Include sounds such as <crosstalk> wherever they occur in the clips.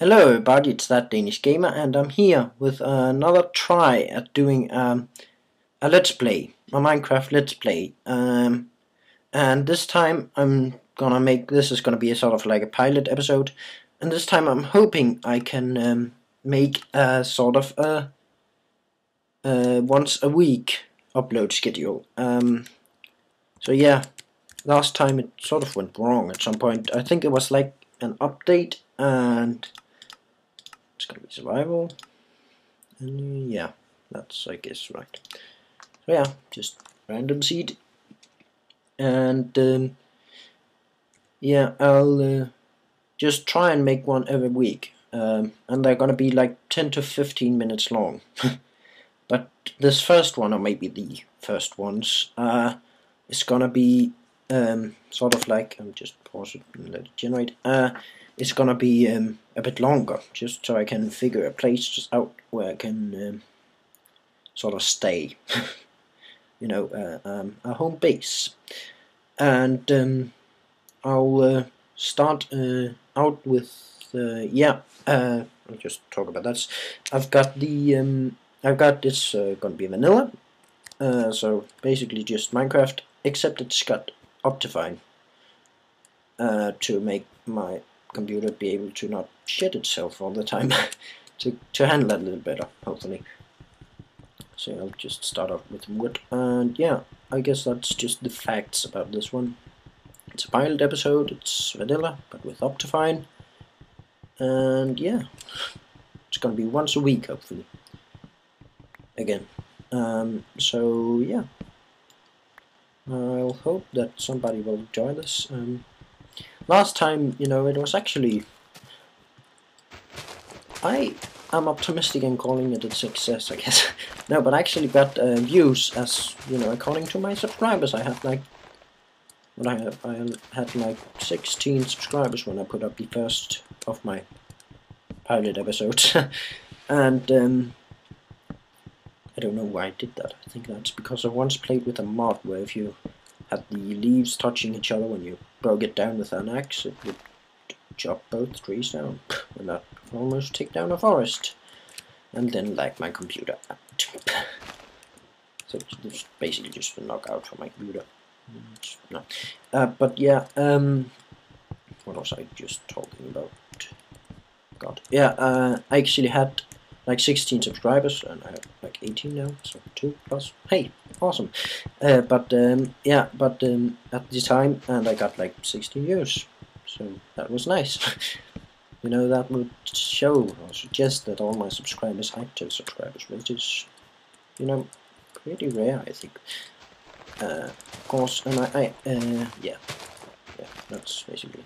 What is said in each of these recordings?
Hello everybody, it's that Danish gamer and I'm here with another try at doing um, a let's play, a Minecraft let's play. Um, and this time I'm gonna make, this is gonna be a sort of like a pilot episode, and this time I'm hoping I can um, make a sort of a, a once a week upload schedule. Um, so yeah, last time it sort of went wrong at some point. I think it was like an update and it's gonna be survival. And yeah, that's I guess right. So yeah, just random seed. And um, yeah, I'll uh, just try and make one every week. Um, and they're gonna be like 10 to 15 minutes long. <laughs> but this first one, or maybe the first ones, uh, is gonna be um, sort of like, I'm just pause it and let it generate. Uh, it's gonna be um, a bit longer, just so I can figure a place just out where I can um, sort of stay. <laughs> you know, uh, um, a home base. And um, I'll uh, start uh, out with, uh, yeah, uh, I'll just talk about that. I've got the, um, I've got this gonna be vanilla, so basically just Minecraft, except it's got Optifine to make my computer be able to not shit itself all the time <laughs> to, to handle that a little better, hopefully. So I'll just start off with wood, and yeah, I guess that's just the facts about this one. It's a pilot episode, it's vanilla, but with Optifine, and yeah, it's gonna be once a week, hopefully. Again, um, so yeah, I'll hope that somebody will join us. Um, Last time, you know, it was actually... I am optimistic in calling it a success, I guess. <laughs> no, but I actually got uh, views as, you know, according to my subscribers. I had like... When I, have, I had like 16 subscribers when I put up the first of my pilot episodes. <laughs> and um, I don't know why I did that. I think that's because I once played with a mod where if you had the leaves touching each other when you broke it down with an axe, it would chop both trees down, <sniffs> and that almost take down a forest. And then like my computer. so it's basically just a knockout for my computer. No. Uh, but yeah, um, what was I just talking about? God. Yeah, uh, I actually had like 16 subscribers and I have like 18 now, so 2 plus. Hey, awesome. Uh, but um, yeah, but um, at the time, and I got like 60 views, so that was nice. <laughs> you know, that would show or suggest that all my subscribers active subscribers, which is, you know, pretty rare, I think. Uh, of course, and I, I uh, yeah, yeah, that's basically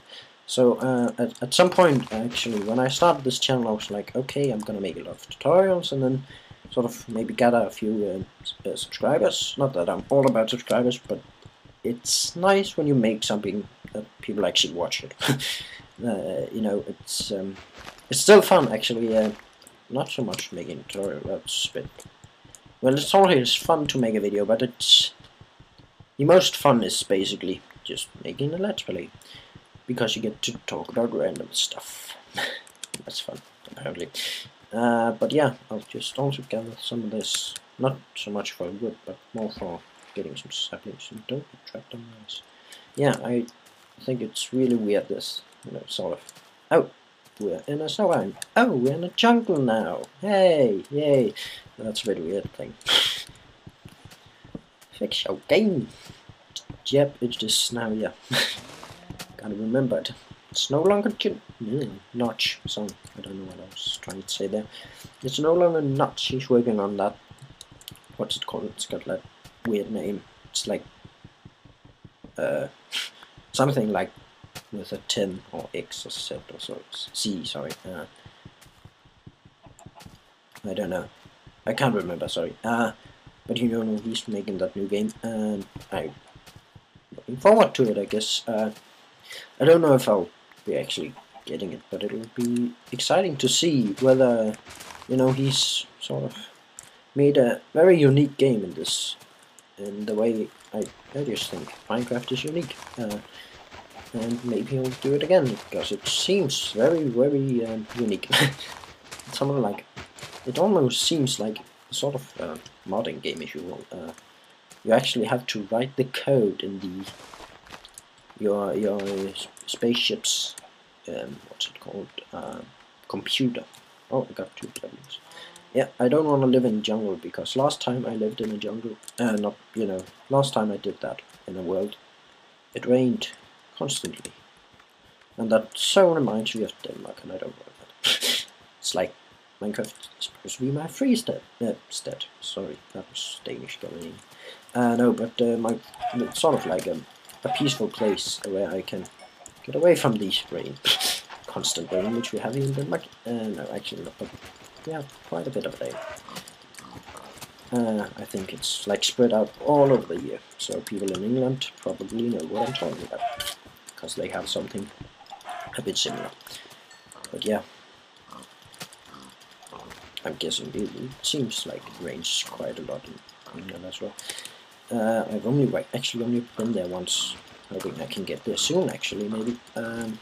so uh, at, at some point, actually, when I started this channel, I was like, okay, I'm gonna make a lot of tutorials, and then sort of maybe gather a few uh, uh, subscribers. Not that I'm all about subscribers, but it's nice when you make something that people actually watch it. <laughs> Uh, you know, it's um, it's still fun actually. Uh, not so much making tutorials, but well, it's always fun to make a video, but it's the most fun is basically just making a let's play because you get to talk about random stuff. <laughs> That's fun, apparently. Uh, but yeah, I'll just also gather some of this, not so much for wood, but more for getting some saplings and don't trap them nice. Yeah, I think it's really weird this, you know, sort of. Oh, we're in a savanna. Oh, we're in a jungle now. Hey, yay. That's a very weird thing. Fix your game. Yep, it's just now, yeah. <laughs> Gotta remember it. It's no longer Notch. So I don't know what I was trying to say there. It's no longer Notch. He's working on that. What's it called? It's got that weird name. It's like uh, <laughs> something like with a 10 or X or Z or so. C, sorry. Uh, I don't know. I can't remember, sorry. Uh, but you know, he's making that new game, and I'm looking forward to it, I guess. Uh, I don't know if I'll be actually getting it, but it'll be exciting to see whether, you know, he's sort of made a very unique game in this, in the way I, I just think Minecraft is unique. Uh, and maybe he'll do it again because it seems very very um, unique. <laughs> Something like it almost seems like sort of uh, modding game if you will. Uh, you actually have to write the code in the your your spaceship's um, what's it called uh, computer. Oh, I got two W's. Yeah, I don't want to live in jungle because last time I lived in a jungle, uh, not you know, last time I did that in a world, it rained constantly, and that so reminds me of Denmark, and I don't want that. <laughs> it's like Minecraft is supposed to be my free state. Uh. Sorry, that was Danish going in. Uh, no, but uh, my it's sort of like a, a peaceful place where I can get away from these rain, <laughs> constant rain, which we have in Denmark. Uh, no, actually not, but yeah, quite a bit of rain. Uh, I think it's like spread out all over the year, so people in England probably know what I'm talking about, because they have something a bit similar. But yeah, I'm guessing it, it seems like it rains quite a lot in England as well. Uh, I've only actually only been there once, hoping I can get there soon. Actually, maybe um,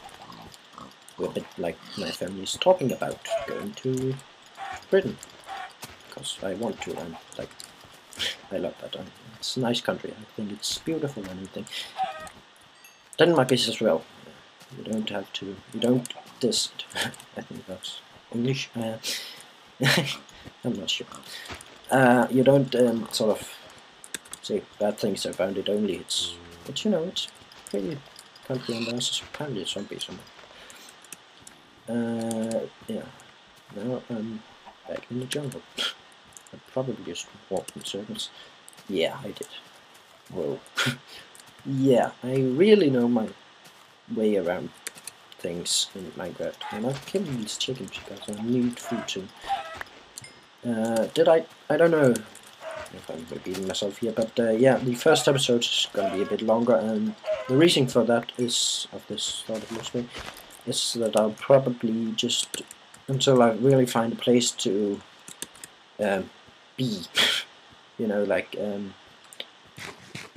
a bit like my family's talking about going to Britain because I want to and like I love that. Um, it's a nice country. I think it's beautiful and everything. Denmark is as well. You don't have to. You don't it. <laughs> I think that's English. Uh, <laughs> I'm not sure. Uh, you don't um, sort of say bad things about it only. It's, but you know, it's pretty country and there's apparently a zombie somewhere. Uh, yeah. Now I'm back in the jungle. <laughs> I probably just walked in circles. Yeah, I did. Whoa. <laughs> yeah, I really know my way around things in Minecraft. And I've killed these chickens because I need food soon. Uh, did I? I don't know if I'm repeating myself here, but uh, yeah, the first episode is going to be a bit longer, and the reason for that is, of this sort of listening, is that I'll probably just, until I really find a place to um, be, <laughs> you know, like, um,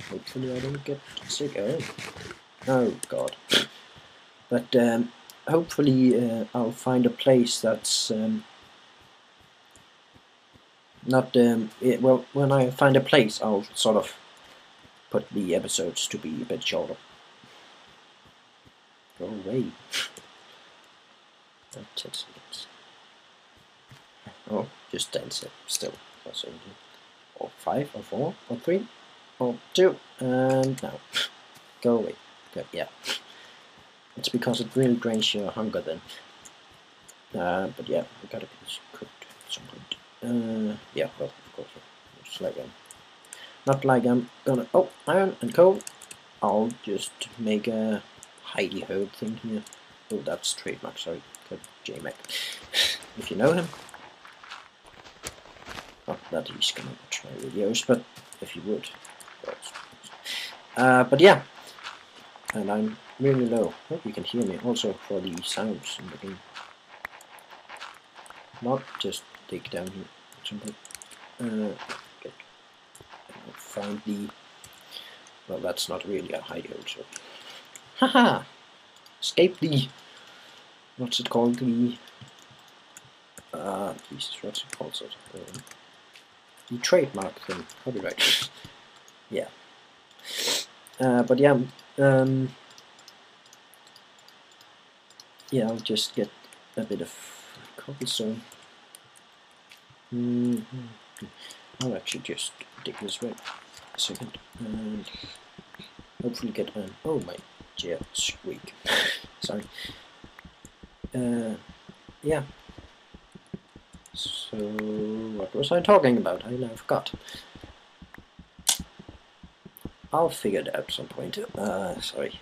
hopefully I don't get sick, oh, oh god, but um, hopefully uh, I'll find a place that's um, not um, it, well when I find a place I'll sort of put the episodes to be a bit shorter. Go away. Oh just dance it still. Or five or four or three or two and now. Go away. Good. yeah. It's because it really drains your hunger then. Uh, but yeah we gotta be cooked at some point. Uh, yeah, well, of course, it's like I'm, not like I'm gonna, oh, iron and coal, I'll just make a hidey hole thing here. Oh, that's trademark, sorry, JMac. <laughs> if you know him. Not that he's gonna watch my videos, but if you would. Uh, but yeah, and I'm really low. Hope you can hear me also for the sounds in the game. Not just dig down here. Uh, find the. Well, that's not really a hideout. So, haha! Escape the. What's it called? The. Uh, Jesus, what's it called? So, um, the trademark thing, copyright. yeah. Uh, but yeah, um, yeah, I'll just get a bit of cobblestone. Mm -hmm. I'll actually just dig this a second. And hopefully get an oh my chair squeak. <laughs> Sorry. Uh, yeah. So what was I talking about? I now forgot. I'll figure it out some point. Uh, sorry.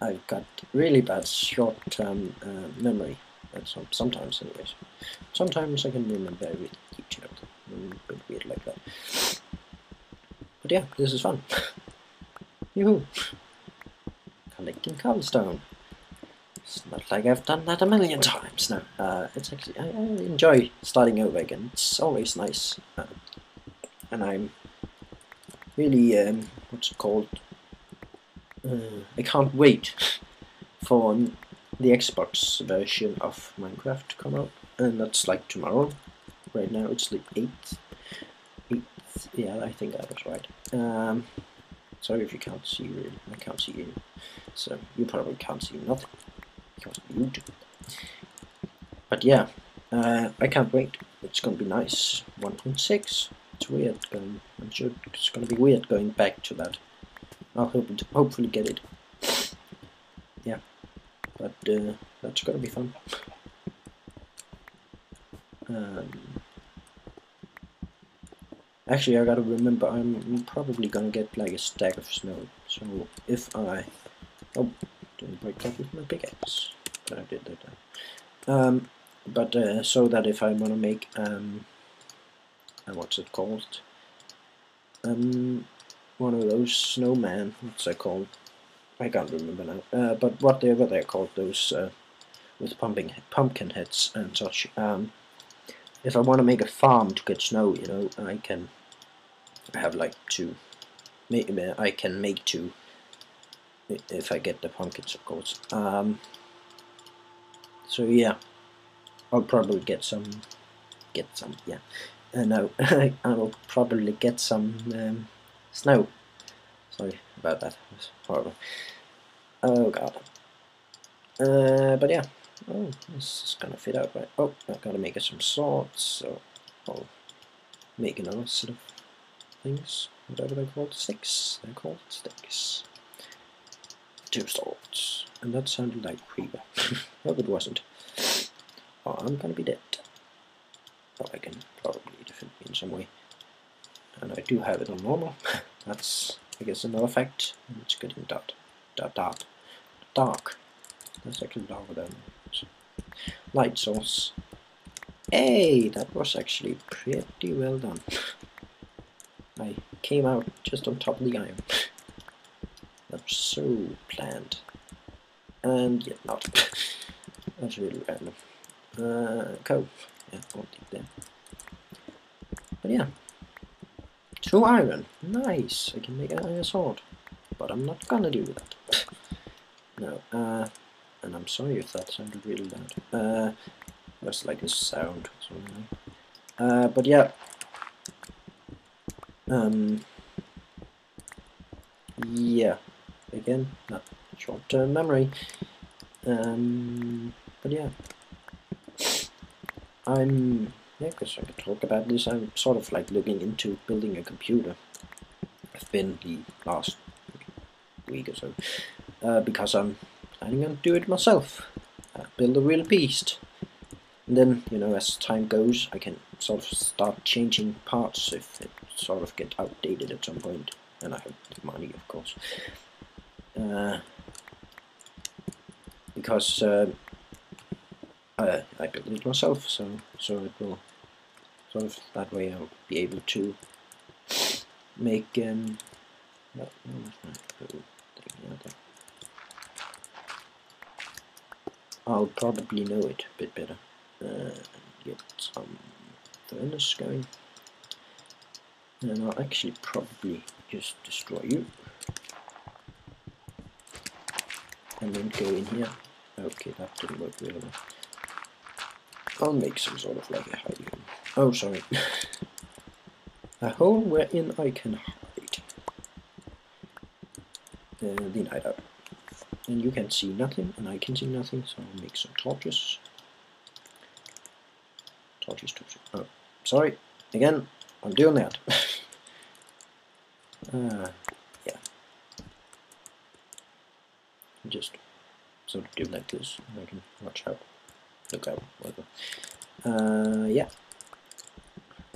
I've got really bad short-term uh, memory. That's sometimes anyways. Sometimes I can remember everything each a bit weird like that. But yeah this is fun. <laughs> Yoo collecting cobblestone. It's not like I've done that a million times no uh, it's actually I, I, enjoy starting over again. It's always nice. Uh, and I'm really um, what's it called? Uh, I can't wait for the Xbox version of Minecraft to come out, and that's like tomorrow. Right now it's the 8th. 8th yeah, I think that was right. Um, sorry if you can't see really, I can't see you, so you probably can't see nothing, because of YouTube. But yeah, uh, I can't wait, it's gonna be nice. 1.6, it's weird going, I'm sure it's gonna be weird going back to that. I'll hope to hopefully get it. Yeah, but uh, that's gonna be fun. Um, actually, I gotta remember I'm probably gonna get like a stack of snow. So if I oh didn't break that with my pickaxe, but I did that. Um, but uh, so that if I wanna make um, uh, what's it called? Um, one of those snowman. What's that called? I can't remember now. Uh, but whatever they're called, those uh, with pumping pumpkin heads and such. Um, if I want to make a farm to get snow, you know, I can have like two. Maybe I can make two if I get the pumpkins, of course. Um, so yeah, I'll probably get some. Get some, yeah. Uh, no, <laughs> I will probably get some. Um, Snow. Sorry about that. It's horrible. Oh god. Uh, but yeah. Oh, this is gonna fit out right. Oh, I've gotta make it some swords, so I'll make another set of things. Whatever they're called, sticks. They're called sticks. Two swords. And that sounded like Creeper. Hope <laughs> it wasn't. Oh, I'm gonna be dead. Oh, I can probably defend me in some way and I do have it on normal. <laughs> That's, I guess, another fact. It's getting dark, dark, dark, dark. That's actually darker than light source. Hey, that was actually pretty well done. I came out just on top of the iron. That's so planned. And yet not. <laughs> That's really random. Uh, cove. Yeah, won't take that. But yeah, Two iron. Nice. I can make an iron sword. But I'm not gonna do that. <laughs> no. Uh, and I'm sorry if that sounded really loud. Uh, that's like a sound. Uh, but yeah. Um. Yeah. Again, not short-term memory. Um. But yeah. I'm yeah, because I could talk about this. I'm sort of like looking into building a computer. I've been the last week or so. Uh, because I'm planning on do it myself. Uh, build a real beast. And then, you know, as time goes, I can sort of start changing parts if it sort of get outdated at some point. And I have the money, of course. Uh, because uh, uh, I built it myself, so so it will sort of that way I'll be able to make um. No, I'll probably know it a bit better. Uh, get some furnace going, and I'll actually probably just destroy you, and then go in here. Okay, that didn't work really well. I'll make some sort of like a hiding. Oh, sorry. <laughs> a hole wherein I can hide. Uh, the night out. And you can see nothing, and I can see nothing, so I'll make some torches. Torches, torches. Oh, sorry. Again, I'm doing that. <laughs> uh, yeah. Just sort of do like this, and I can watch out look out whatever. Uh, yeah.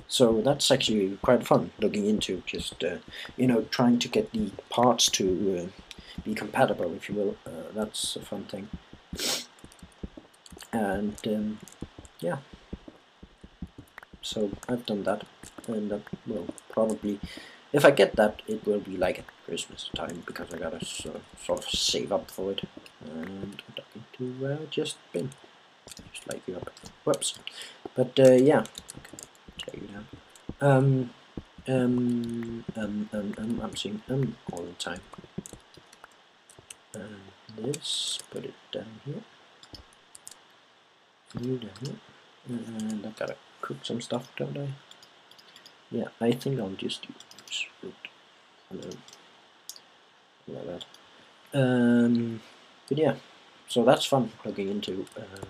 So that's actually quite fun looking into just uh, you know trying to get the parts to uh, be compatible, if you will. Uh, that's a fun thing. And um, yeah. So I've done that, and that will probably, if I get that, it will be like at Christmas time because I gotta sort of save up for it. And I'm talking to uh, just been just like you up. Whoops. But uh, yeah, okay, take you down. Um, um, um, um, um, I'm seeing um all the time. This, put it down here. You down here. And I gotta cook some stuff, don't I? Yeah, I think I'll just use wood. Um, like that. Um, but yeah, so that's fun looking into. Uh,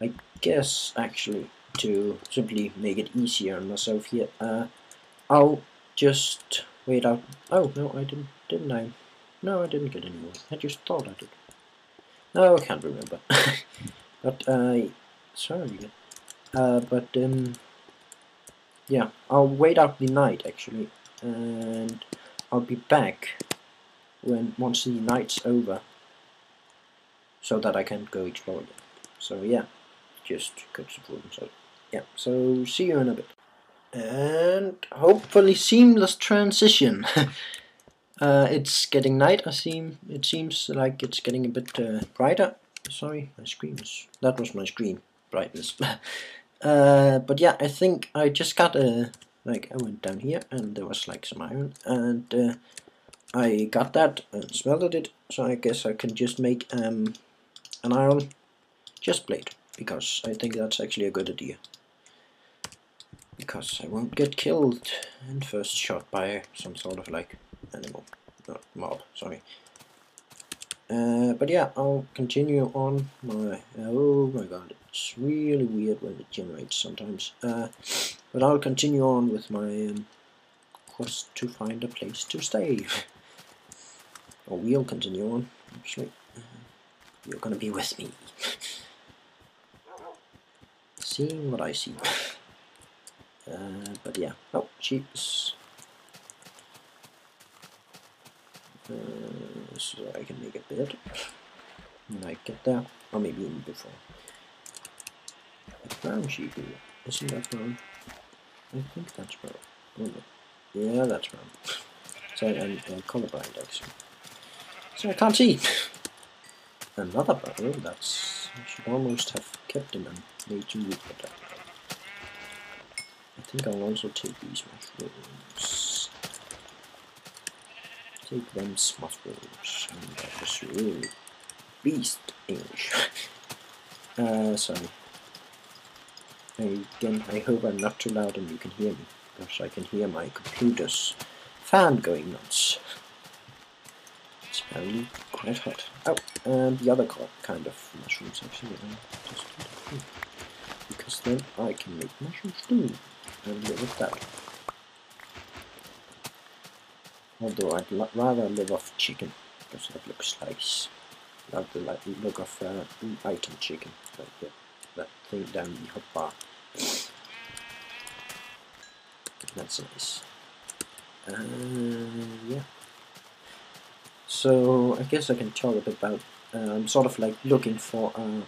I guess actually to simply make it easier on myself here, uh, I'll just wait out. Oh no, I didn't, didn't I? No, I didn't get any more. I just thought I did. No, I can't remember. <laughs> but I, uh, sorry. Uh, but um, yeah, I'll wait out the night actually, and I'll be back when once the night's over, so that I can go explore again. So yeah, just food and so yeah. So see you in a bit, and hopefully seamless transition. <laughs> uh, it's getting night. I seem it seems like it's getting a bit uh, brighter. Sorry, my screen was that was my screen brightness. <laughs> uh, but yeah, I think I just got a like I went down here and there was like some iron and uh, I got that and smelted it so I guess I can just make um, an iron chest plate because I think that's actually a good idea because I won't get killed in first shot by some sort of like animal not mob sorry uh, but yeah I'll continue on my oh my god it's really weird when it generates sometimes uh, but I'll continue on with my um, quest to find a place to stay <laughs> or we'll continue on actually uh, you're gonna be with me <laughs> seeing what I see. <laughs> Uh, but yeah, oh, cheats. Uh, so I can make a bed get there, or maybe even before. Brown sheep here. Isn't that brown? I think that's brown. Oh, no. Yeah, that's brown. So I'm uh, colorblind actually. So I can't see. Another. Oh, that's. I should almost have kept him and made wood for that. I think I'll also take these mushrooms. Take them mushrooms. And that was really beast English. <laughs> uh, sorry. I, again, I hope I'm not too loud and you can hear me, because I can hear my computer's fan going nuts. It's apparently quite hot. Oh, and the other kind of mushrooms actually. Because then I can make mushroom stew and live with that. Although I'd rather live off chicken because that looks nice. Love the like, look of uh, chicken, like the, that thing down the hot bar. That's nice. Uh, yeah. So I guess I can talk a bit about. Uh, I'm sort of like looking for a,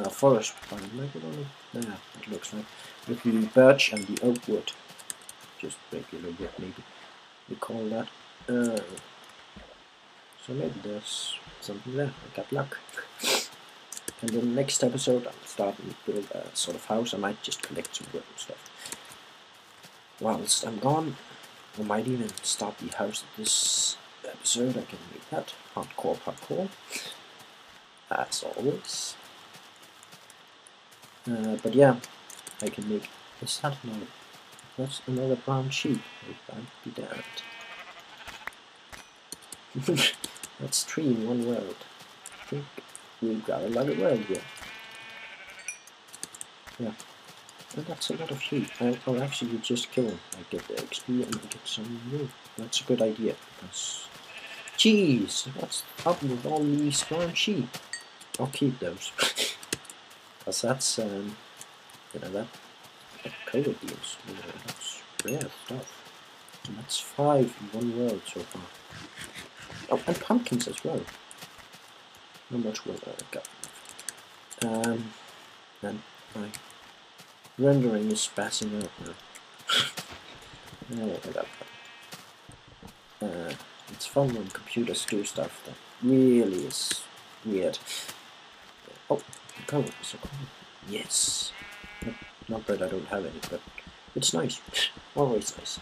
uh, forest pine, maybe on there it looks like, with the birch and the oak wood, just regular wood maybe we call that. Uh, so maybe there's something there, I got luck. and the next episode I'll start to build a sort of house, I might just collect some wood and stuff. Whilst I'm gone, I might even start the house this episode, I can make that, hardcore parkour, as always. Uh, but yeah, I can make. Is that another? That's another brown sheep. I be damned. That's three in one world. I think we've got a lot of world here. Yeah. And that's a lot of sheep. I, will actually just kill them. I get the XP and I get some wood. That's a good idea because. Jeez, what's up with all these brown sheep? I'll keep those. <laughs> Because that's, um, you know, that, that deals, you know, that's rare stuff. And that's five in one world so far. Oh, and pumpkins as well. How much will I got? Um, and my rendering is passing out now. <laughs> Uh, it's fun when computers do stuff that really is weird. Oh, so. Yes. Not, not that I don't have any, but it's nice. <laughs> Always nice.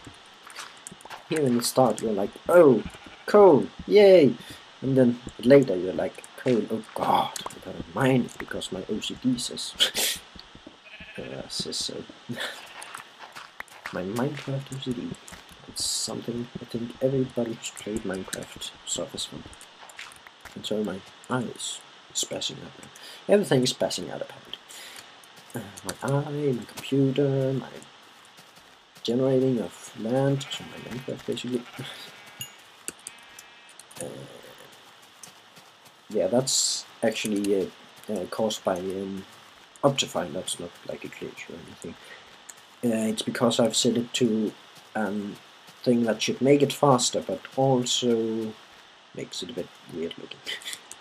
Here in the start, you're like, oh, cool, yay. And then later you're like, code, oh god, I gotta mine it because my OCD says, <laughs> uh, says so. <laughs> my Minecraft OCD. It's something I think everybody who's played Minecraft suffers from. And so my eyes spazzing out now. Everything is passing out apparently. Uh, my eye, my computer, my generating of land, so my Minecraft basically. <laughs> uh, yeah, that's actually uh, uh, caused by um, Optifine, that's not like a glitch or anything. Uh, it's because I've set it to um, thing that should make it faster, but also makes it a bit weird looking.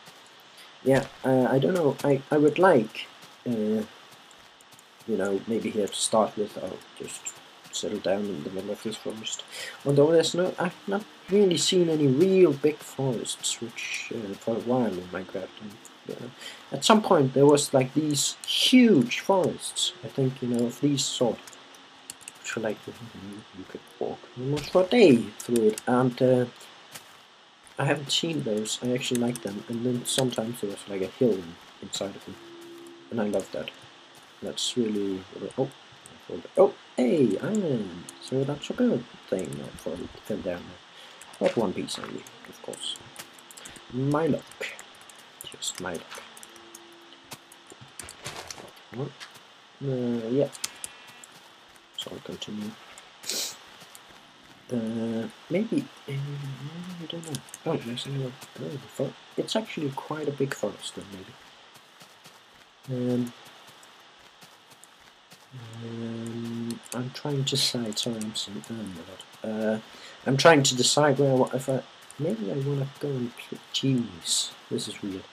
<laughs> yeah, uh, I don't know, I, I would like, uh, you know, maybe here to start with, I'll just settle down in the middle of this forest. Although there's no, I've not really seen any real big forests, which uh, for a while in Minecraft. And, know, at some point there was like these huge forests. I think you know of these sort, which are like you could walk almost for a day through it, and uh, I haven't seen those. I actually like them, and then sometimes there was like a hill inside of them, and I love that. That's really oh oh hey iron. So that's a good thing for them down there. Not one piece only, of course. My luck. Just my luck. What? Uh, yeah. So I'll continue. Uh, maybe, uh, I don't know. Oh, there's another, oh, it's actually quite a big forest then, maybe. Um, um, I'm trying to decide, sorry I'm saying um. Uh, I'm trying to decide where I if I maybe I want to go and play. Jeez, this is weird.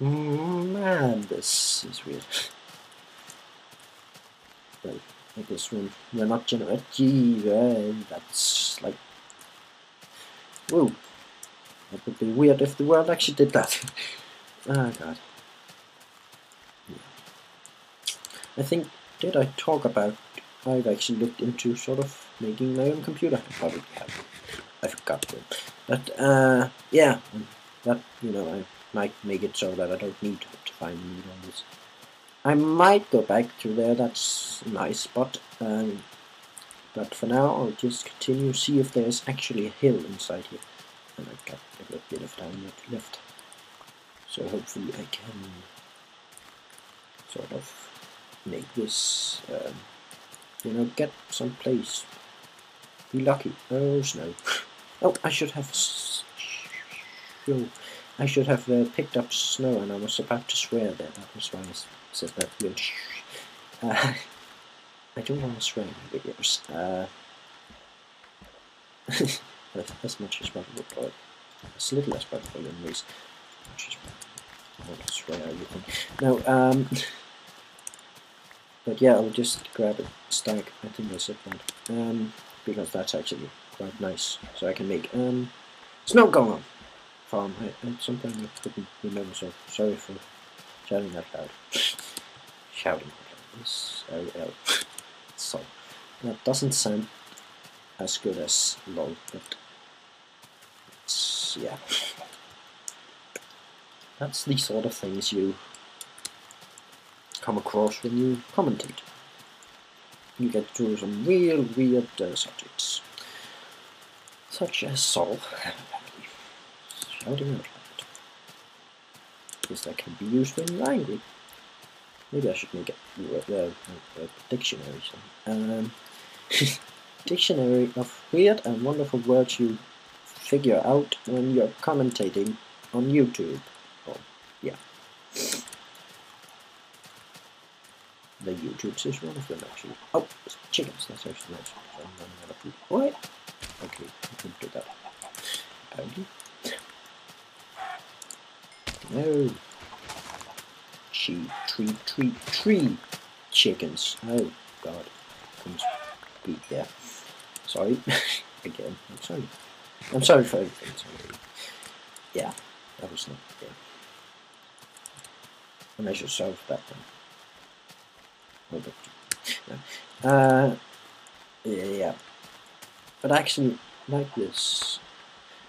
Man, this is weird. well, I guess when we're not generate. Gee, that's like. Whoa. That would be weird if the world actually did that. oh <laughs> god. I think did I talk about I've actually looked into sort of making my own computer. I probably have. I forgot to. But uh, yeah, that you know I might make it so that I don't need to, find new ones. I might go back to there. That's a nice spot. Um, but for now, I'll just continue see if there's actually a hill inside here. And I've got a little bit of time left. So hopefully I can sort of make this. Um, you know, get some place. Be lucky. Oh, snow. <laughs> Oh, I should have... Oh, I should have uh, picked up snow and I was about to swear there. That was why I said that weird uh, <laughs> I don't want to swear in videos. Uh, <laughs> as much as possible, but as little as possible anyways. I want to swear everything. No, um... But yeah, I'll just grab a stack, I think I said that, um, because that's actually quite nice. So I can make, um, snow golem farm. I, at some point I couldn't remember, so sorry for shouting that loud. shouting that loud. so, that doesn't sound as good as lol, but it's, yeah. That's the sort of things you come across when you commentate. You get to some real weird uh, subjects, such as Sol, shouting out loud. That can be used when you're angry. Maybe I should make a, a, a dictionary. Um, <laughs> dictionary of weird and wonderful words you figure out when you're commentating on YouTube. Oh, yeah. The YouTube is one of them actually. Oh, chickens, that's actually nice. I'm running out of food. What? Okay, I can do that. Apparently. No. Tree, tree, tree, tree chickens. Oh, God. Couldn't there. Sorry. <laughs> Again, I'm sorry. I'm sorry for everything. Sorry. Yeah, that was not. And I should solve that one. Uh, yeah, but actually, like this,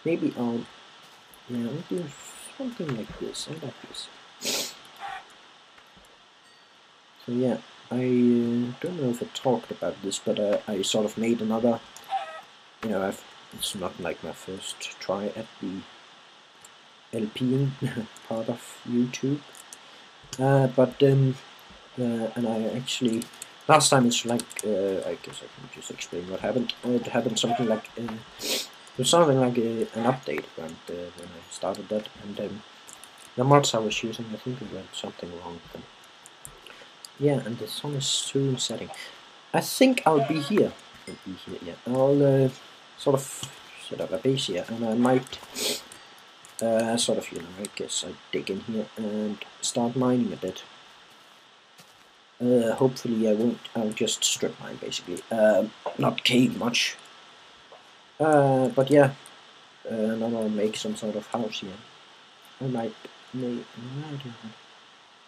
maybe I'll yeah, I'll do something like this. I like this. So yeah, I uh, don't know if I talked about this, but uh, I sort of made another. You know, I've it's not like my first try at the LPing <laughs> part of YouTube, uh, but um, uh, and I actually last time it's like uh, I guess I can just explain what happened. It happened something like uh, it was something like a, an update when uh, when I started that, and um, the mods I was using I think it went something wrong with them. Yeah, and the sun is soon setting. I think I'll be here. I'll be here. Yeah, I'll uh, sort of set up a base here, and I might uh, sort of you know I guess I dig in here and start mining a bit. Uh, hopefully I won't, I'll just strip mine basically, uh, not cave much. Uh, but yeah, uh, and I'll make some sort of house here. I might make, I.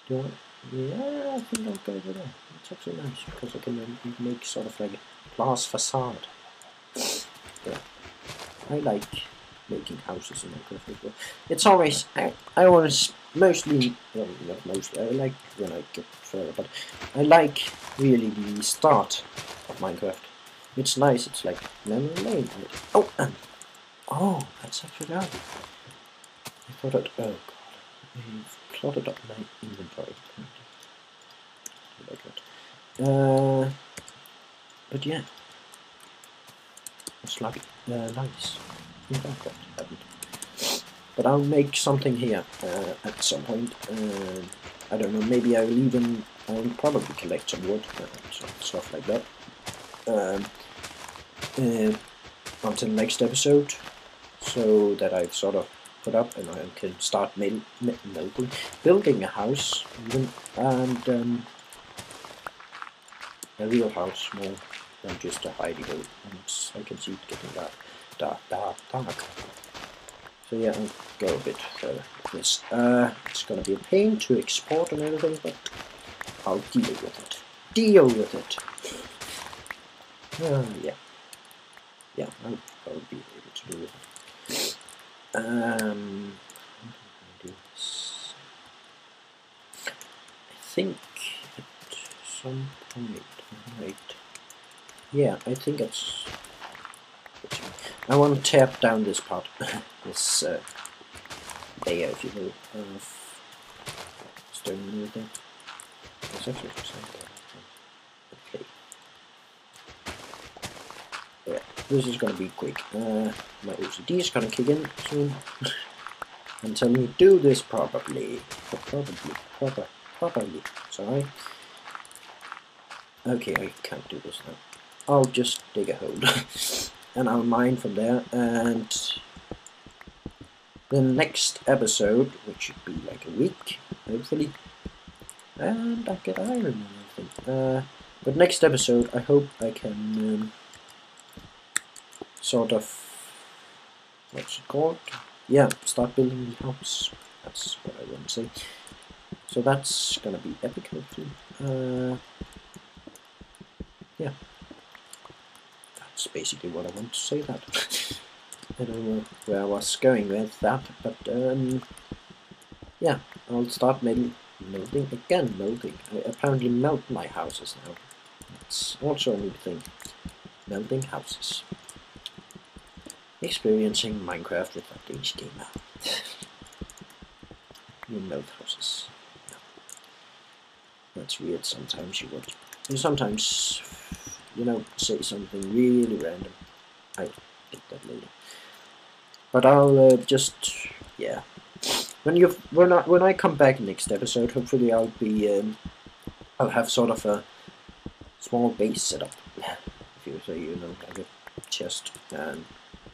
Do I, yeah, I think I'll go over there. It's actually nice because I can make sort of like a glass facade. Yeah, I like making houses in Minecraft. It's always, I, I always, mostly, well, not mostly, I like when I get further, but I like really the start of Minecraft. It's nice, it's like memory lane. Oh, um, oh, that's actually out. I thought it, oh god, I've cluttered up my inventory. Uh, but yeah, it's like uh, nice. <laughs> But I'll make something here uh, at some point. Uh, I don't know, maybe I'll even, I'll probably collect some wood, uh, stuff like that. Um, uh, until next episode, so that I've sort of put up and I can start building, building a house, even, and um, a real house more than just a hidey hole. And I can see it getting dark dark, dark, dark. So yeah, I'll go a bit further this. Uh, it's gonna be a pain to export and everything, but I'll deal with it. Deal with it. Uh, yeah. Yeah, I'll, I'll be able to do it. Um, do this? I think at some point, right. Yeah, I think it's I want to tap down this part, <coughs> this uh, layer, if you will, of stone and everything. Actually Okay. Yeah, this is going to be quick. Uh, my OCD is going to kick in soon. <laughs> Until we do this properly. Probably. Proper. Properly. Sorry. Okay, I can't do this now. I'll just dig a hole. <laughs> and I'll mine from there. And the next episode which should be like a week hopefully. And I get iron I think. Uh, but next episode I hope I can um, sort of what's it called? Yeah start building the house. That's what I want to say. So that's gonna be epic hopefully. Uh, yeah that's basically what I want to say that. <laughs> I don't know where I was going with that, but um, yeah, I'll start making melting again, melting. I apparently melt my houses now. It's also a new thing. Melting houses. Experiencing Minecraft with a Danish gamer. <laughs> you melt houses. That's weird sometimes you would. You sometimes you know, say something really random. I get that later. But I'll uh, just, yeah. When you when I when I come back next episode, hopefully I'll be um, I'll have sort of a small base set up. If you say you know, like a chest and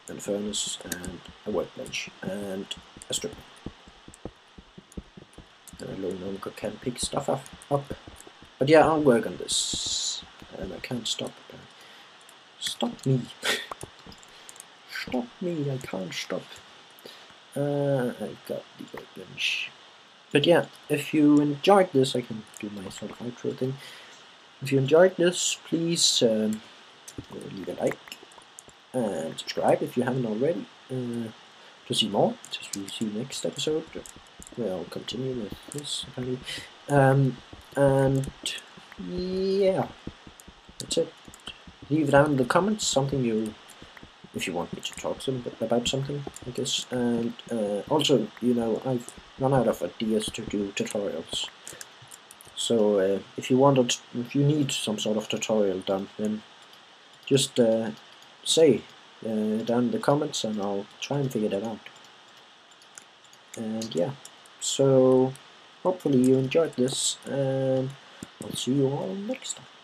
and furnace and a workbench and a strip. And I no longer can pick stuff up. But yeah, I'll work on this and I can't stop. Stop me. stop me, I can't stop. Uh, I got the workbench. But yeah, if you enjoyed this, I can do my sort of outro thing. If you enjoyed this, please um, leave a like and subscribe if you haven't already. Uh, to see more, to see you next episode, where I'll continue with this. Um, and yeah, that's it. Leave down in the comments something you, if you want me to talk some, about something, I guess. And uh, also, you know, I've run out of ideas to do tutorials. So uh, if you want, to, if you need some sort of tutorial done, then just uh, say uh, down in the comments and I'll try and figure that out. And yeah, so hopefully you enjoyed this and I'll see you all next time.